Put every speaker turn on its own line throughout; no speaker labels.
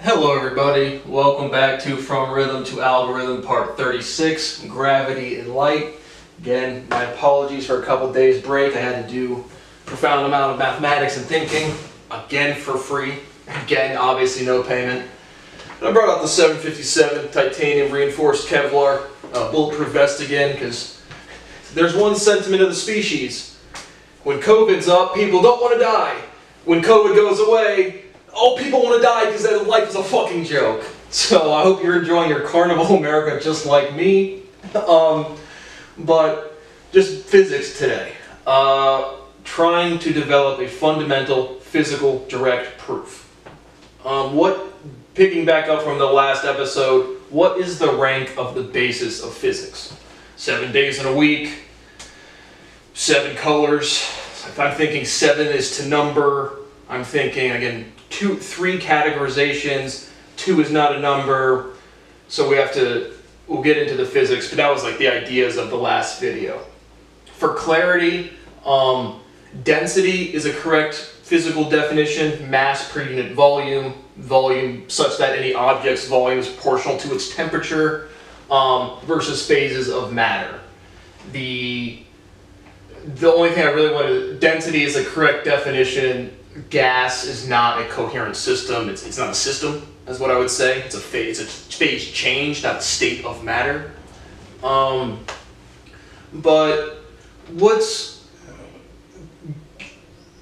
Hello everybody, welcome back to From Rhythm to Algorithm Part 36, Gravity and Light. Again, my apologies for a couple days break. I had to do a profound amount of mathematics and thinking, again for free. Again, obviously no payment. And I brought out the 757 titanium reinforced Kevlar uh, bulletproof vest again because there's one sentiment of the species. When COVID's up, people don't want to die. When COVID goes away, oh, people want to die because their life is a fucking joke. So I hope you're enjoying your Carnival America just like me. Um, but just physics today. Uh, trying to develop a fundamental physical direct proof. Um, what, picking back up from the last episode, what is the rank of the basis of physics? Seven days in a week, seven colors. If I'm thinking seven is to number, I'm thinking again two, three categorizations. Two is not a number, so we have to. We'll get into the physics, but that was like the ideas of the last video. For clarity, um, density is a correct physical definition. Mass per unit volume, volume such that any object's volume is proportional to its temperature, um, versus phases of matter. The the only thing I really wanted density is a correct definition gas is not a coherent system. It's, it's not a system, is what I would say. It's a phase, it's a phase change, not a state of matter. Um, but what's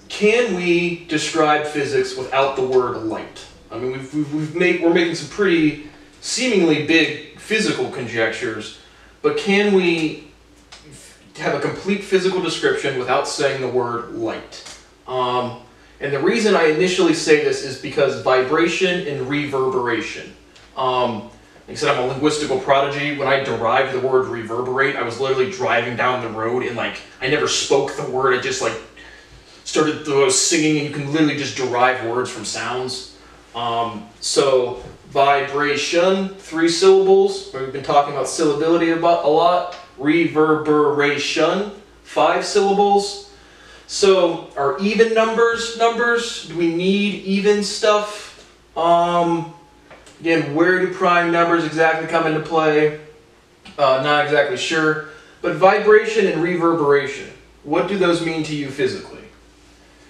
can we describe physics without the word light? I mean, we've, we've, we've made, we're making some pretty seemingly big physical conjectures, but can we have a complete physical description without saying the word light? Um, and the reason I initially say this is because vibration and reverberation. Um, like I said, I'm a linguistical prodigy. When I derived the word reverberate, I was literally driving down the road and like, I never spoke the word. I just like started singing and you can literally just derive words from sounds. Um, so vibration, three syllables. We've been talking about syllability about a lot. Reverberation, five syllables. So are even numbers numbers? Do we need even stuff? Um, again, where do prime numbers exactly come into play? Uh, not exactly sure. But vibration and reverberation, what do those mean to you physically?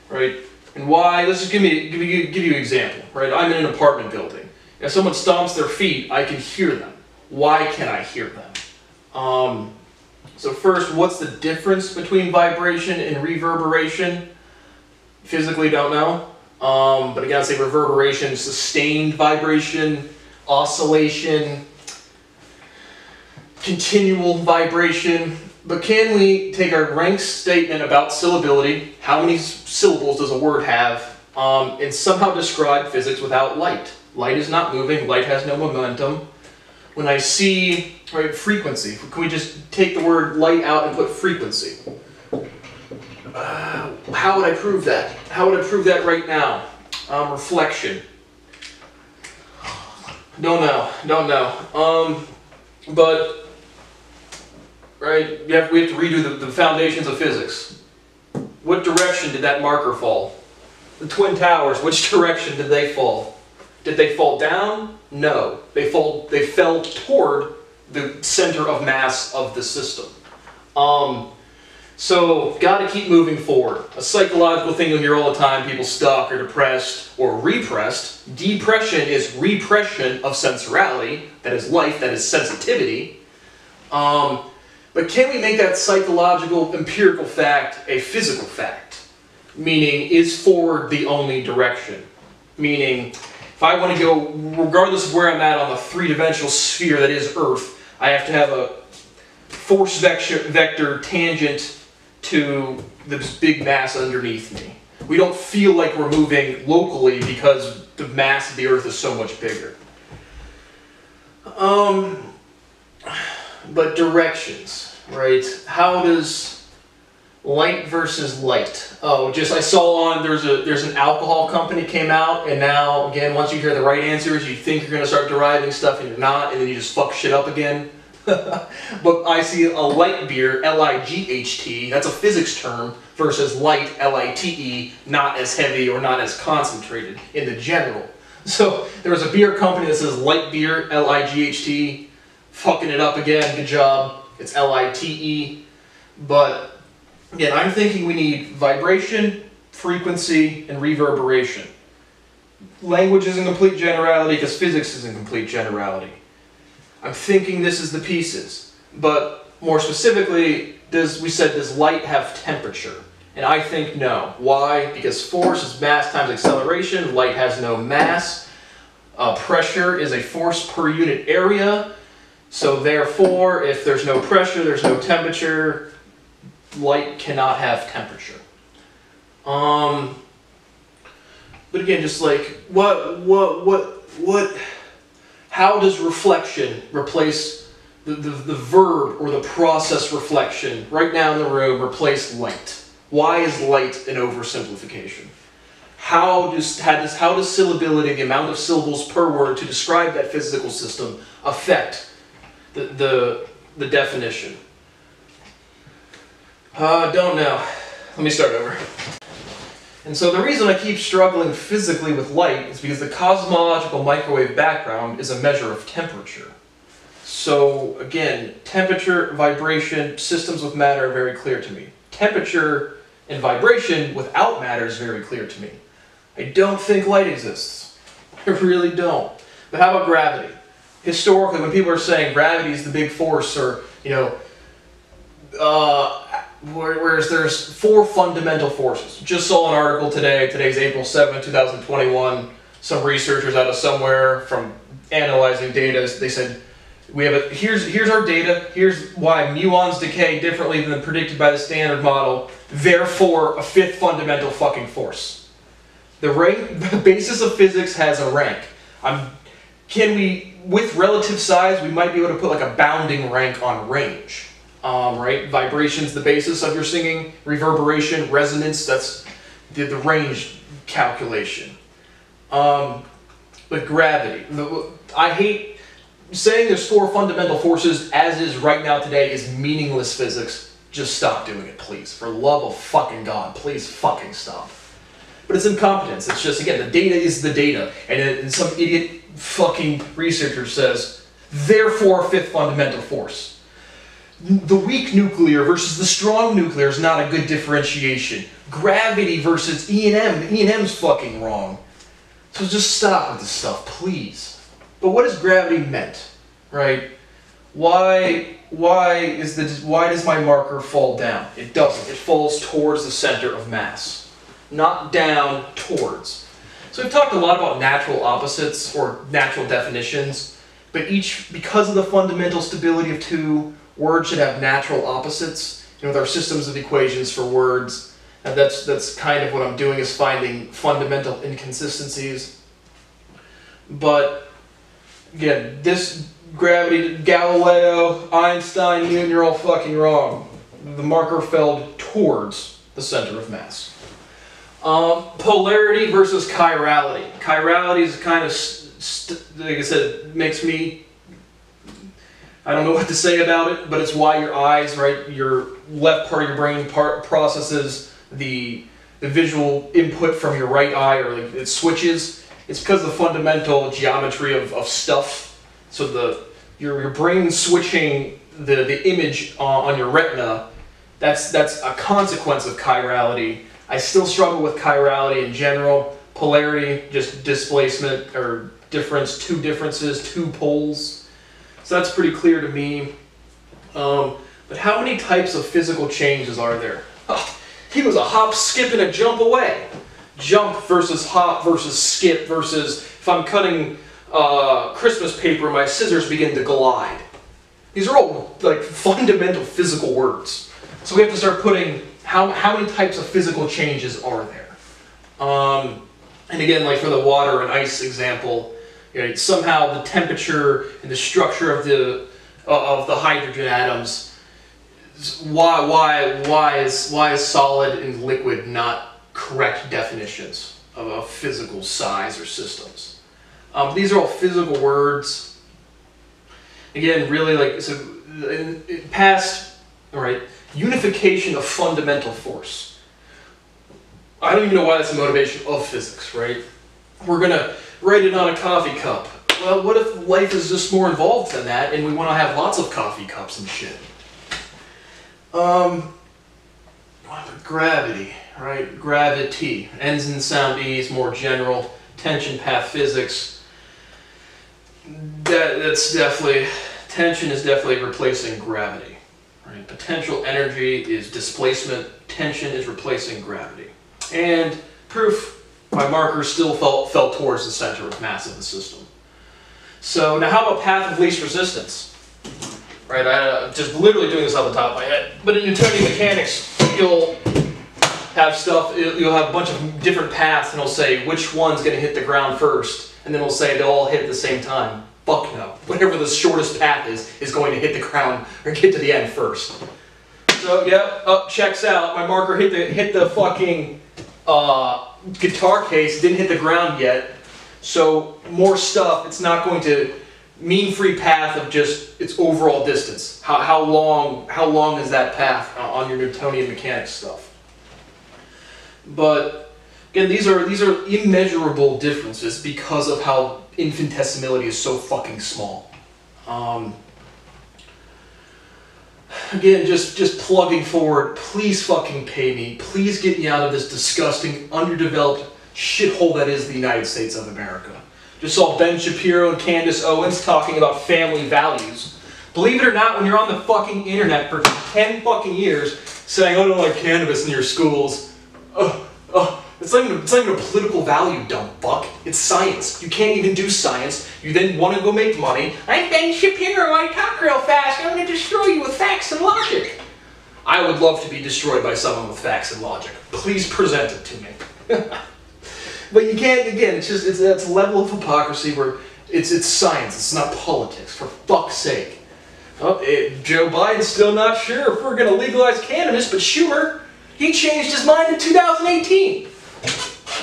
Right? And why? Let's just give me give you give you an example. Right? I'm in an apartment building. If someone stomps their feet, I can hear them. Why can I hear them? Um, so first, what's the difference between vibration and reverberation? Physically don't know. Um, but again, I say reverberation, sustained vibration, oscillation, continual vibration. But can we take our rank statement about syllability, how many syllables does a word have, um, and somehow describe physics without light? Light is not moving, light has no momentum when I see right, frequency, can we just take the word light out and put frequency? Uh, how would I prove that? How would I prove that right now? Um, reflection. Don't know. Don't know. Um, but right, we have, we have to redo the, the foundations of physics. What direction did that marker fall? The Twin Towers, which direction did they fall? Did they fall down? No. They, fall, they fell toward the center of mass of the system. Um, so, got to keep moving forward. A psychological thing you'll hear all the time people stuck or depressed or repressed. Depression is repression of sensuality, that is life, that is sensitivity. Um, but can we make that psychological, empirical fact a physical fact? Meaning, is forward the only direction? Meaning, if I want to go, regardless of where I'm at on the three-dimensional sphere that is Earth, I have to have a force vector, vector tangent to this big mass underneath me. We don't feel like we're moving locally because the mass of the Earth is so much bigger. Um, but directions, right? How does light versus light. Oh, just I saw on there's a there's an alcohol company came out, and now again, once you hear the right answers, you think you're gonna start deriving stuff, and you're not, and then you just fuck shit up again. but I see a light beer, L-I-G-H-T, that's a physics term, versus light, L-I-T-E, not as heavy or not as concentrated in the general. So there was a beer company that says light beer, L I G H T, fucking it up again. Good job. It's L I T E. But again, I'm thinking we need vibration, frequency, and reverberation. Language is in complete generality because physics is in complete generality. I'm thinking this is the pieces. But more specifically, does we said does light have temperature? And I think no. Why? Because force is mass times acceleration. Light has no mass. Uh, pressure is a force per unit area. So therefore, if there's no pressure, there's no temperature. Light cannot have temperature. Um, but again, just like what, what, what, what? How does reflection replace the, the, the verb or the process reflection right now in the room replace light? Why is light an oversimplification? How does, how does, how does syllability, the amount of syllables per word to describe that physical system, affect the, the, the definition? Uh, don't know. Let me start over. And so the reason I keep struggling physically with light is because the cosmological microwave background is a measure of temperature. So again, temperature, vibration, systems with matter are very clear to me. Temperature and vibration without matter is very clear to me. I don't think light exists. I really don't. But how about gravity? Historically, when people are saying gravity is the big force, or, you know, uh, whereas there's four fundamental forces. Just saw an article today, today's April 7, 2021. Some researchers out of somewhere from analyzing data, they said, we have a, here's, here's our data, here's why muons decay differently than predicted by the standard model, therefore a fifth fundamental fucking force. The, rank, the basis of physics has a rank. I'm, can we, with relative size, we might be able to put like a bounding rank on range um, right? Vibration's the basis of your singing. Reverberation, resonance, that's the, the range calculation. Um, but gravity. I hate saying there's four fundamental forces as is right now today is meaningless physics. Just stop doing it, please. For love of fucking God, please fucking stop. But it's incompetence. It's just, again, the data is the data. And, it, and some idiot fucking researcher says, therefore, fifth fundamental force the weak nuclear versus the strong nuclear is not a good differentiation. Gravity versus E and M. E and M's fucking wrong. So just stop with this stuff, please. But what is gravity meant, right? Why why is the why does my marker fall down? It doesn't. It falls towards the center of mass, not down towards. So we've talked a lot about natural opposites or natural definitions, but each because of the fundamental stability of two words should have natural opposites. You know, with our systems of equations for words, and that's that's kind of what I'm doing is finding fundamental inconsistencies. But again, this gravity, Galileo, Einstein, Newton, you're all fucking wrong. The marker fell towards the center of mass. Um, polarity versus chirality. Chirality is kind of, like I said, makes me I don't know what to say about it, but it's why your eyes, right, your left part of your brain part processes the the visual input from your right eye, or like it switches. It's because of the fundamental geometry of, of stuff. So the your your brain switching the the image on, on your retina. That's that's a consequence of chirality. I still struggle with chirality in general. Polarity, just displacement or difference, two differences, two poles so that's pretty clear to me. Um, but how many types of physical changes are there? Oh, he was a hop, skip, and a jump away. Jump versus hop versus skip versus if I'm cutting uh, Christmas paper, my scissors begin to glide. These are all like fundamental physical words. So we have to start putting how, how many types of physical changes are there? Um, and again, like for the water and ice example, know, somehow the temperature and the structure of the uh, of the hydrogen atoms. Why why why is why is solid and liquid not correct definitions of a physical size or systems? Um, these are all physical words. Again, really like so in, in past all right unification of fundamental force. I don't even know why that's a motivation of physics, right? We're gonna write it on a coffee cup. Well, what if life is just more involved than that and we want to have lots of coffee cups and shit? Um, gravity, right? Gravity. Ends in sound E is more general. Tension path physics. That, that's definitely, tension is definitely replacing gravity. Right? Potential energy is displacement. Tension is replacing gravity. And proof, my marker still fell, fell towards the center of mass of the system. So now how about path of least resistance? Right, I, am just literally doing this off the top of my head. But in Newtonian mechanics, you'll have stuff, you'll have a bunch of different paths and it'll say which one's going to hit the ground first. And then it'll say they'll all hit at the same time. Fuck no. Whatever the shortest path is, is going to hit the ground or get to the end first. So, yep, up, checks out. My marker hit the, hit the fucking uh, guitar case, didn't hit the ground yet. So, more stuff, it's not going to mean free path of just its overall distance. How, how long how long is that path on your Newtonian mechanics stuff? But again, these are these are immeasurable differences because of how infinitesimality is so fucking small. Um, again, just just plugging forward. Please fucking pay me. Please get me out of this disgusting, underdeveloped shithole that is the United States of America. Just saw Ben Shapiro and Candace Owens talking about family values. Believe it or not, when you're on the fucking internet for 10 fucking years saying, oh, I don't like cannabis in your schools, oh, oh, it's not, even, it's not even a political value, dumb fuck. It's science. You can't even do science. You then want to go make money. I'm Ben Shapiro, I talk real fast, I'm going to destroy you with facts and logic. I would love to be destroyed by someone with facts and logic. Please present it to me. But you can't. Again, it's just it's that's a level of hypocrisy where it's it's science. It's not politics. For fuck's sake. Oh, it, Joe Biden's still not sure if we're going to legalize cannabis, but Schumer, he changed his mind in 2018.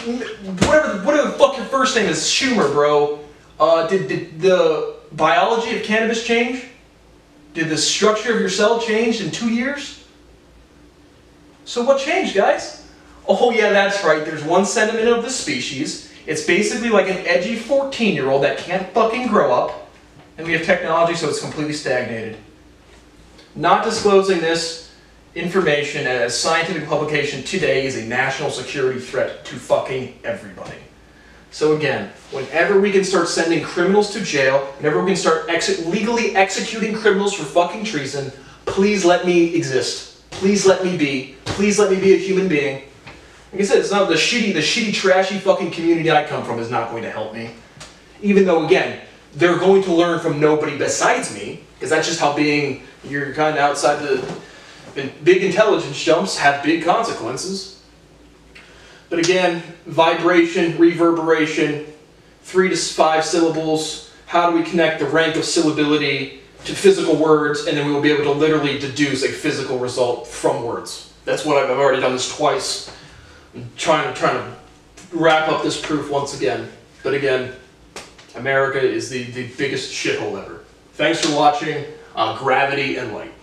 Whatever, whatever the fuck your first name is, Schumer, bro. Uh, did, did the biology of cannabis change? Did the structure of your cell change in two years? So what changed, guys? Oh yeah, that's right, there's one sentiment of the species. It's basically like an edgy 14 year old that can't fucking grow up. And we have technology so it's completely stagnated. Not disclosing this information as scientific publication today is a national security threat to fucking everybody. So again, whenever we can start sending criminals to jail, whenever we can start ex legally executing criminals for fucking treason, please let me exist. Please let me be. Please let me be a human being. Like I said, it's not the shitty, the shitty, trashy fucking community I come from is not going to help me. Even though, again, they're going to learn from nobody besides me, because that's just how being you're kind of outside the big intelligence jumps have big consequences. But again, vibration, reverberation, three to five syllables. How do we connect the rank of syllability to physical words, and then we will be able to literally deduce a physical result from words. That's what I've, I've already done this twice I'm trying to trying to wrap up this proof once again. But again, America is the, the biggest shithole ever. Thanks for watching uh, Gravity and Light.